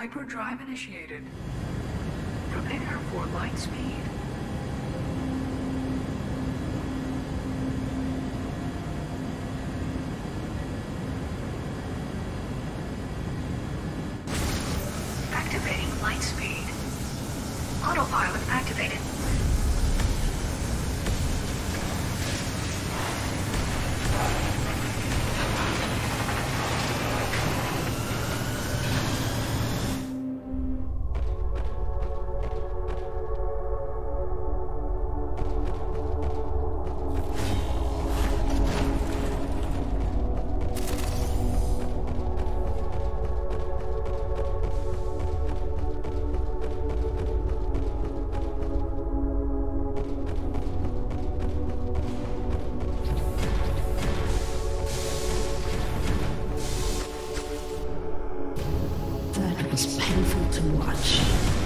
Hyperdrive initiated. Prepare for light speed. Was painful to watch.